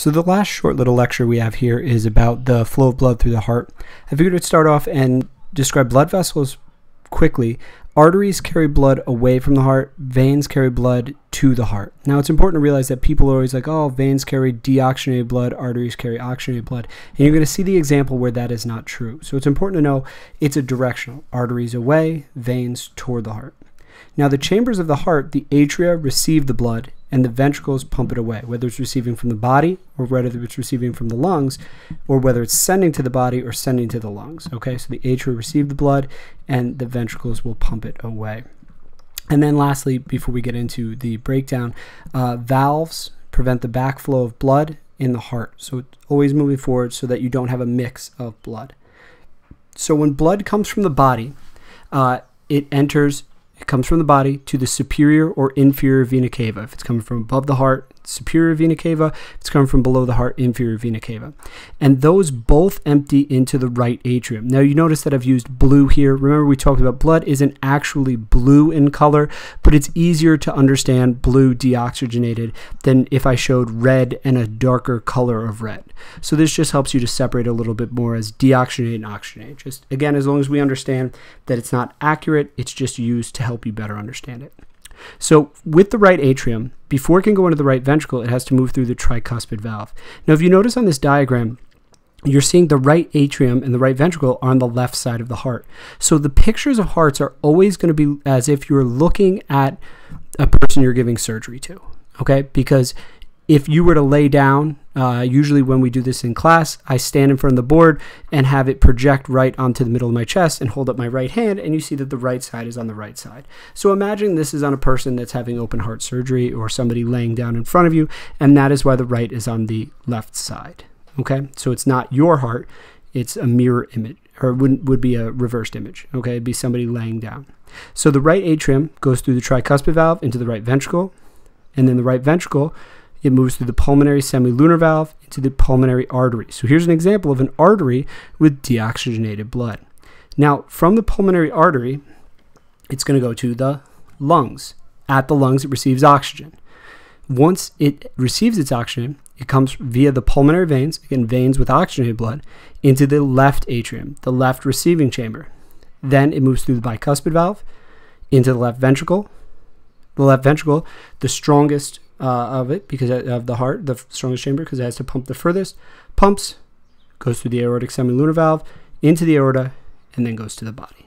So the last short little lecture we have here is about the flow of blood through the heart. I figured I'd start off and describe blood vessels quickly. Arteries carry blood away from the heart, veins carry blood to the heart. Now it's important to realize that people are always like, oh, veins carry deoxygenated blood, arteries carry oxygenated blood. And you're going to see the example where that is not true. So it's important to know it's a directional arteries away, veins toward the heart. Now, the chambers of the heart, the atria receive the blood and the ventricles pump it away, whether it's receiving from the body or whether it's receiving from the lungs, or whether it's sending to the body or sending to the lungs. Okay, so the atria receive the blood and the ventricles will pump it away. And then, lastly, before we get into the breakdown, uh, valves prevent the backflow of blood in the heart. So it's always moving forward so that you don't have a mix of blood. So when blood comes from the body, uh, it enters it comes from the body to the superior or inferior vena cava. If it's coming from above the heart, superior vena cava. It's coming from below the heart, inferior vena cava. And those both empty into the right atrium. Now you notice that I've used blue here. Remember we talked about blood isn't actually blue in color, but it's easier to understand blue deoxygenated than if I showed red and a darker color of red. So this just helps you to separate a little bit more as deoxygenate and oxygenate. Just again, as long as we understand that it's not accurate, it's just used to help you better understand it. So with the right atrium, before it can go into the right ventricle, it has to move through the tricuspid valve. Now, if you notice on this diagram, you're seeing the right atrium and the right ventricle are on the left side of the heart. So the pictures of hearts are always going to be as if you're looking at a person you're giving surgery to. Okay, because if you were to lay down, uh, usually when we do this in class, I stand in front of the board and have it project right onto the middle of my chest and hold up my right hand, and you see that the right side is on the right side. So imagine this is on a person that's having open heart surgery or somebody laying down in front of you, and that is why the right is on the left side. Okay, so it's not your heart, it's a mirror image, or would, would be a reversed image. Okay, it'd be somebody laying down. So the right atrium goes through the tricuspid valve into the right ventricle, and then the right ventricle it moves through the pulmonary semilunar valve into the pulmonary artery. So here's an example of an artery with deoxygenated blood. Now, from the pulmonary artery, it's going to go to the lungs. At the lungs, it receives oxygen. Once it receives its oxygen, it comes via the pulmonary veins, again, veins with oxygenated blood, into the left atrium, the left receiving chamber. Then it moves through the bicuspid valve into the left ventricle. The left ventricle, the strongest uh, of it because of the heart, the strongest chamber, because it has to pump the furthest. Pumps, goes through the aortic semilunar valve into the aorta, and then goes to the body.